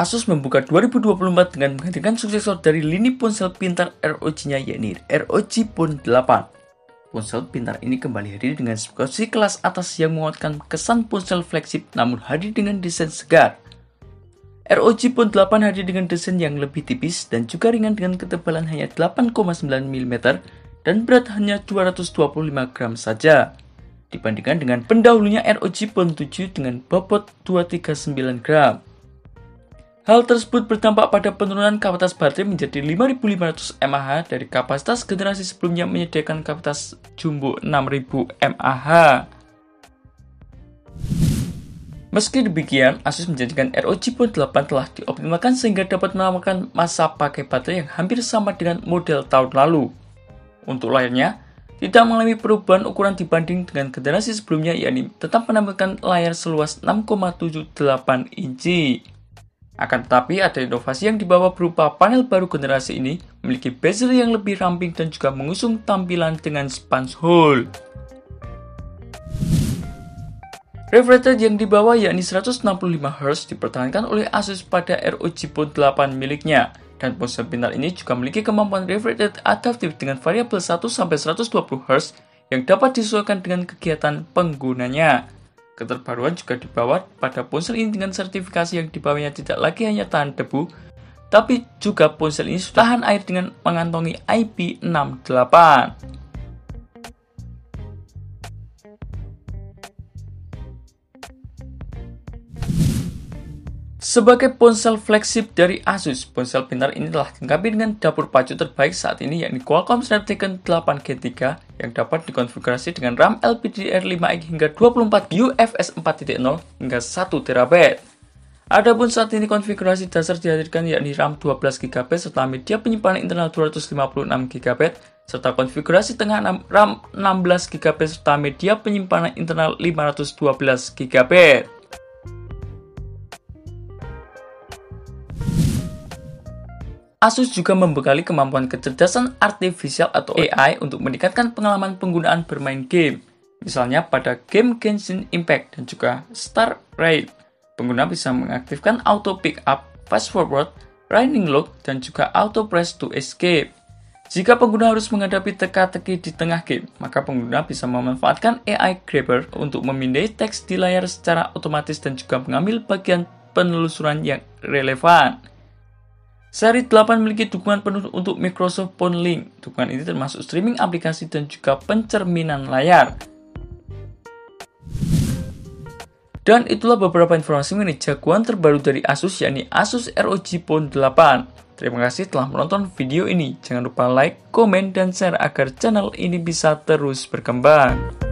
Asus membuka 2024 dengan menghadirkan suksesor dari lini ponsel pintar ROG-nya yakni ROG Phone 8. Ponsel pintar ini kembali hadir dengan spesifikasi kelas atas yang menguatkan kesan ponsel flagship namun hadir dengan desain segar. ROG Phone 8 hadir dengan desain yang lebih tipis dan juga ringan dengan ketebalan hanya 8,9 mm dan berat hanya 225 gram saja. Dibandingkan dengan pendahulunya ROG Phone 7 dengan bobot 239 gram. Hal tersebut berdampak pada penurunan kapasitas baterai menjadi 5500 mAh dari kapasitas generasi sebelumnya menyediakan kapasitas jumbo 6000 mAh. Meski demikian, Asus menjadikan ROG Phone 8 telah dioptimalkan sehingga dapat menawarkan masa pakai baterai yang hampir sama dengan model tahun lalu. Untuk layarnya, tidak mengalami perubahan ukuran dibanding dengan generasi sebelumnya yakni tetap menampilkan layar seluas 6,78 inci. Akan tetapi ada inovasi yang dibawa berupa panel baru generasi ini memiliki bezel yang lebih ramping dan juga mengusung tampilan dengan sponge hole. Refresh rate yang dibawa yakni 165 Hz dipertahankan oleh Asus pada ROG Phone 8 miliknya. Dan ponsel pintar ini juga memiliki kemampuan refresh rate adaptif dengan variabel 1-120 Hz yang dapat disesuaikan dengan kegiatan penggunanya. Keterbaruan juga dibawa pada ponsel ini dengan sertifikasi yang dibawanya tidak lagi hanya tahan debu, tapi juga ponsel ini sudah tahan air dengan mengantongi IP68. Sebagai ponsel flagship dari Asus, ponsel pintar ini telah dilengkapi dengan dapur pacu terbaik saat ini yakni Qualcomm Snapdragon 8 Gen 3 yang dapat dikonfigurasi dengan RAM LPDDR5X hingga 24 UFS 4.0 hingga 1 TB. Adapun saat ini konfigurasi dasar dihadirkan yakni RAM 12GB serta media penyimpanan internal 256GB serta konfigurasi tengah RAM 16GB serta media penyimpanan internal 512GB. Asus juga membekali kemampuan kecerdasan artifisial atau AI untuk meningkatkan pengalaman penggunaan bermain game. Misalnya pada game Genshin Impact dan juga Star Rail. Pengguna bisa mengaktifkan auto pick up, fast forward, running lock, dan juga auto press to escape. Jika pengguna harus menghadapi teka-teki di tengah game, maka pengguna bisa memanfaatkan AI Grabber untuk memindai teks di layar secara otomatis dan juga mengambil bagian penelusuran yang relevan. Seri 8 memiliki dukungan penuh untuk Microsoft Phone Link. Dukungan ini termasuk streaming aplikasi dan juga pencerminan layar. Dan itulah beberapa informasi mengenai jagoan terbaru dari Asus yakni Asus ROG Phone 8. Terima kasih telah menonton video ini. Jangan lupa like, komen, dan share agar channel ini bisa terus berkembang.